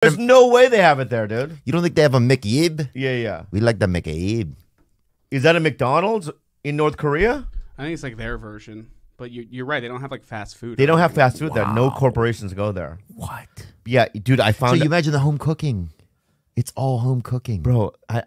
There's no way they have it there, dude. You don't think they have a McRib? Yeah, yeah. We like the McRib. Is that a McDonald's in North Korea? I think it's like their version. But you, you're right. They don't have like fast food. They don't have fast food there. No corporations go there. What? Yeah, dude, I found. So you imagine the home cooking. It's all home cooking. bro. I,